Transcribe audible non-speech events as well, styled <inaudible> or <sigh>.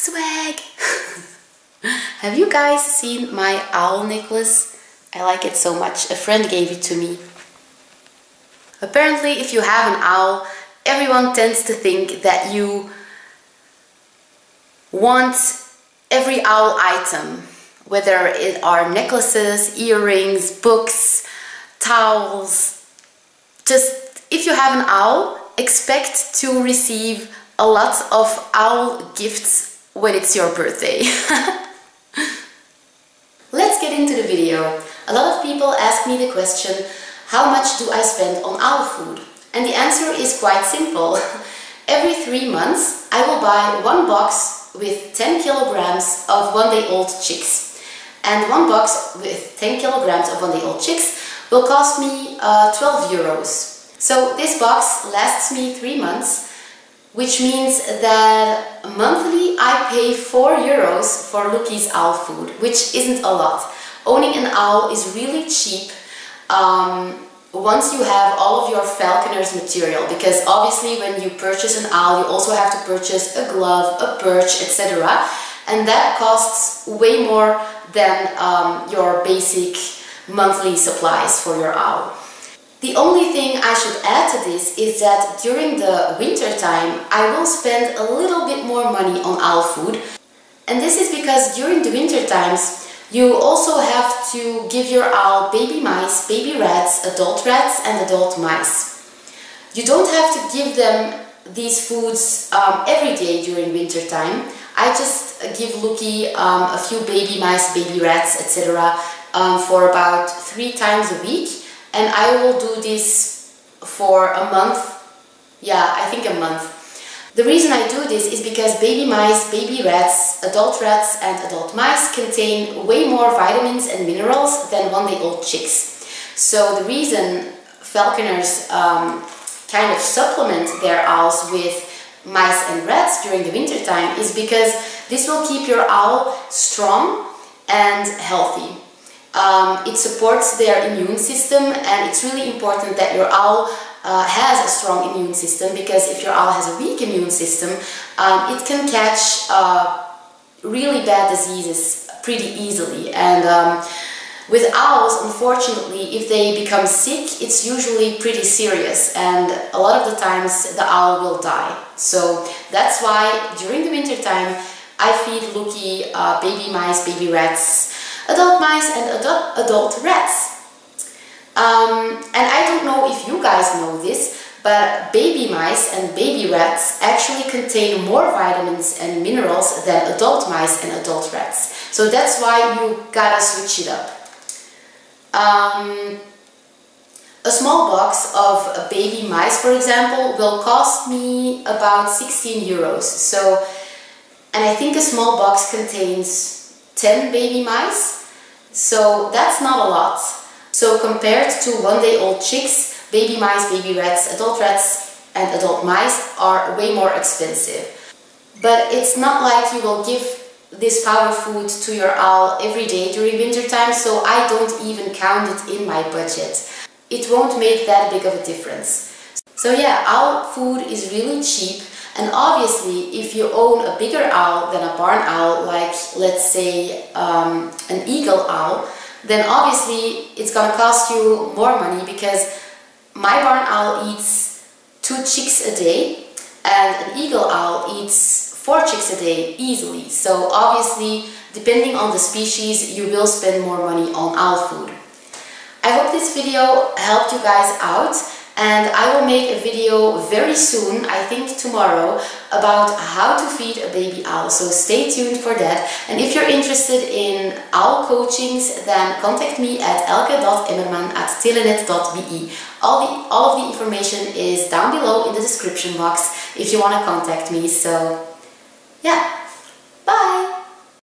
Swag! <laughs> Have you guys seen my owl necklace? I like it so much. A friend gave it to me. Apparently, if you have an owl, everyone tends to think that you want every owl item, whether it are necklaces, earrings, books, towels. Just if you have an owl, expect to receive a lot of owl gifts when it's your birthday. <laughs> Let's get into the video. A lot of people ask me the question, how much do I spend on owl food? And the answer is quite simple. <laughs> Every three months I will buy one box with 10 kilograms of one day old chicks. And one box with 10 kilograms of one day old chicks will cost me uh, 12 euros. So this box lasts me three months, which means that monthly I pay 4 euros for Lucky's owl food, which isn't a lot. Owning an owl is really cheap um, once you have all of your falconer's material because obviously when you purchase an owl you also have to purchase a glove, a perch, etc. And that costs way more than um, your basic monthly supplies for your owl. The only thing I should add to this is that during the winter time I will spend a little bit more money on owl food and this is because during the winter times you also have to give your owl baby mice, baby rats, adult rats and adult mice. You don't have to give them these foods um, every day during winter time. I just give Lookie um, a few baby mice, baby rats, etc. Um, for about three times a week and I will do this for a month. Yeah, I think a month. The reason I do this is because baby mice, baby rats, adult rats and adult mice contain way more vitamins and minerals than one-day-old chicks. So the reason falconers um, kind of supplement their owls with mice and rats during the winter time is because this will keep your owl strong and healthy. Um, it supports their immune system and it's really important that your owl uh, has a strong immune system because if your owl has a weak immune system, um, it can catch uh, really bad diseases pretty easily. And um, with owls, unfortunately, if they become sick, it's usually pretty serious and a lot of the times the owl will die. So that's why during the winter time I feed Lookie uh, baby mice, baby rats, adult mice and adult, adult rats. Um, and I don't know if you guys know this, but baby mice and baby rats actually contain more vitamins and minerals than adult mice and adult rats. So that's why you gotta switch it up. Um, a small box of baby mice, for example, will cost me about 16 euros. So, and I think a small box contains 10 baby mice. So that's not a lot. So compared to one-day-old chicks, baby mice, baby rats, adult rats and adult mice are way more expensive. But it's not like you will give this power food to your owl every day during winter time, so I don't even count it in my budget. It won't make that big of a difference. So yeah, owl food is really cheap and obviously if you own a bigger owl than a barn owl, like let's say um, an eagle owl, then obviously it's gonna cost you more money because my barn owl eats two chicks a day and an eagle owl eats four chicks a day easily. So obviously, depending on the species, you will spend more money on owl food. I hope this video helped you guys out and I will make a video very soon, I think tomorrow, about how to feed a baby owl, so stay tuned for that. And if you're interested in owl coachings, then contact me at elke.emmermann at telenet.be. All, the, all of the information is down below in the description box if you want to contact me, so yeah, bye!